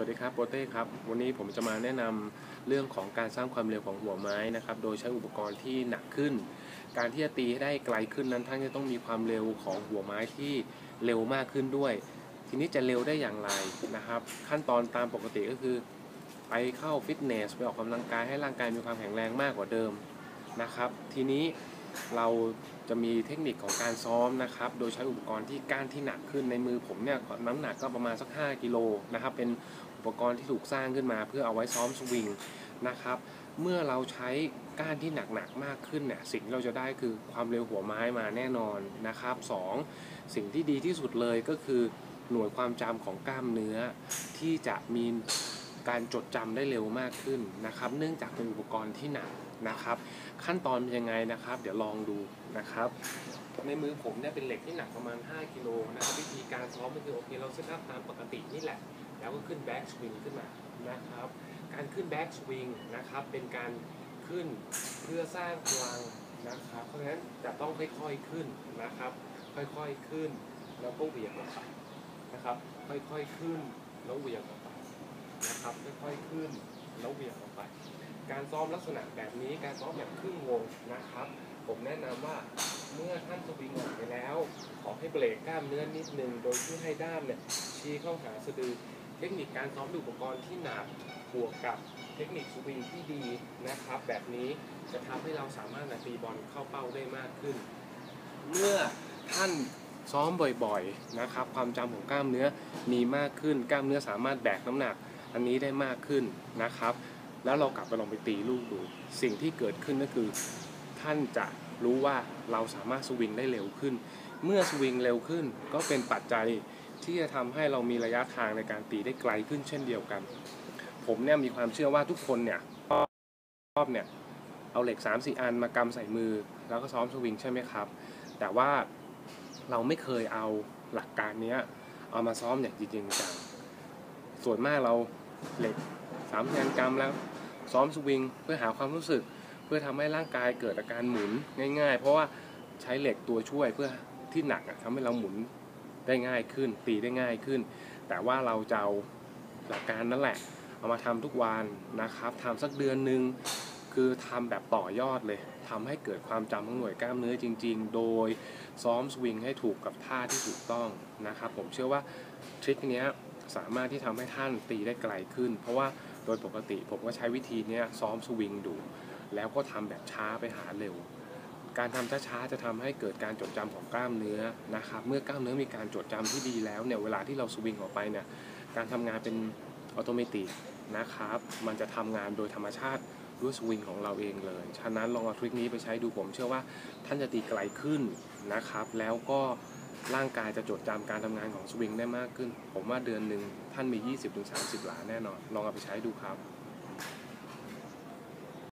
วัสดีครับโปเต้ครับ วันนี้ผมจะมาแนะนำเรื่องของการสร้างความเร็วของหัวไม้นะครับ โดยใช้อุปกรณ์ที่หนักขึ้น การที่จะตีให้ได้ไกลขึ้นนั้นท่านจะต้องมีความเร็วของหัวไม้ที่เร็วมากขึ้นด้วย ทีนี้จะเร็วได้อย่างไรนะครับ ขั้นตอนตามปกติก็คือ ไปเข้าฟิตเนสไปออกกำลังกายให้ร่างกายมีความแข็งแรงมากกว่าเดิมนะครับ ทีนี้เราจะมีเทคนิคของการซ้อมนะครับ โดยใช้อุปกรณ์ที่ก้านที่หนักขึ้นในมือผมเนี่ยน้ำหนักก็ประมาณสัก 5 กิโลนะครับ เป็น อุปกรณ์ที่ถูกสร้างขึ้นมา เพื่อเอาไว้ซ้อมสวิงนะครับ เมื่อเราใช้ก้านที่หนักๆมากขึ้นเนี่ยสิ่งที่เราจะได้คือความเร็วหัวไม้มาแน่นอนนะครับสองสิ่งที่ดีที่สุดเลยก็คือหน่วยความจำของกล้ามเนื้อที่จะมี การจดจำได้เร็วมากขึ้นนะครับ เนื่องจากเป็นอุปกรณ์ที่หนักนะครับ ขั้นตอนเป็นยังไงนะครับ เดี๋ยวลองดูนะครับ ในมือผมเนี่ยเป็นเหล็กที่หนักประมาณ 5กิโลนะครับวิธีการซ้อมก็คือโอเคเรา set up ตามปกตินี่แหละ แล้วก็ขึ้น backswing ขึ้นมานะครับ การขึ้น backswing นะครับเป็นการขึ้นเพื่อสร้างพลังนะครับ เพราะฉะนั้นจะต้องค่อยๆขึ้นนะครับ ค่อยๆขึ้น แล้วก็เหวี่ยงออกไปนะครับ ค่อยๆขึ้นแล้วเหวี่ยงออกไป นะครับค่อยๆขึ้นแล้วเหวี่ยงออกไป การซ้อมลักษณะแบบนี้การซ้อมแบบครึ่งวงนะครับ ผมแนะนำว่าเมื่อท่านสวิงออกไปแล้ว ขอให้เบรกกล้ามเนื้อนิดนึง โดยที่ให้ด้ามเนี่ยชี้เข้าหาสะดือ เทคนิคการซ้อมอุปกรณ์ที่หนักบวกกับเทคนิคสวิงที่ดีนะครับ แบบนี้จะทำให้เราสามารถตีบอลเข้าเป้าได้มากขึ้น เมื่อท่านซ้อมบ่อยๆนะครับ ความจำของกล้ามเนื้อมีมากขึ้น กล้ามเนื้อสามารถแบกน้ำหนัก อันนี้ได้มากขึ้นนะครับ แล้วเรากลับไปลองไปตีลูกดู สิ่งที่เกิดขึ้นก็คือ ท่านจะรู้ว่าเราสามารถสวิงได้เร็วขึ้น เมื่อสวิงเร็วขึ้นก็เป็นปัจจัยที่จะทำให้เรามีระยะทางในการตีได้ไกลขึ้นเช่นเดียวกัน ผมเนี่ยมีความเชื่อว่าทุกคนเนี่ยชอบเนี่ยเอาเหล็ก3 4อันมากำใส่มือ แล้วก็ซ้อมสวิงใช่ไหมครับ แต่ว่าเราไม่เคยเอาหลักการนี้เอามาซ้อมอย่างจริงจังส่วนมากเรา เหล็กสามอันกำแล้ว ซ้อมสวิงเพื่อหาความรู้สึก เพื่อทำให้ร่างกายเกิดอาการหมุนง่าย ๆ เพราะว่าใช้เหล็กตัวช่วยเพื่อที่หนักอะทำให้เราหมุนได้ง่ายขึ้น ตีได้ง่ายขึ้น แต่ว่าเราจะเอาหลักการนั่นแหละ เอามาทำทุกวันนะครับทำสักเดือนหนึ่งคือทำแบบต่อยอดเลยทำให้เกิดความจำของหน่วยกล้ามเนื้อจริง ๆ โดยซ้อมสวิงให้ถูกกับท่าที่ถูกต้องนะครับ ผมเชื่อว่าทริคนี้ สามารถที่ทำให้ท่านตีได้ไกลขึ้น เพราะว่าโดยปกติผมก็ใช้วิธีนี้ซ้อมสวิงดู แล้วก็ทำแบบช้าไปหาเร็ว การทำช้าๆจะทำให้เกิดการจดจำของกล้ามเนื้อนะครับ เมื่อกล้ามเนื้อมีการจดจำที่ดีแล้วเนี่ยเวลาที่เราสวิงออกไปเนี่ยการทำงานเป็นอัตโนมัตินะครับ มันจะทำงานโดยธรรมชาติด้วยสวิงของเราเองเลย ฉะนั้นลองเอาทริคนี้ไปใช้ดูผมเชื่อว่าท่านจะตีไกลขึ้นนะครับ แล้วก็ ร่างกายจะจดจำการทำงานของสวิงได้มากขึ้น ผมว่าเดือนหนึ่งท่านมี 20-30หลาแน่นอน ลองเอาไปใช้ดูครับ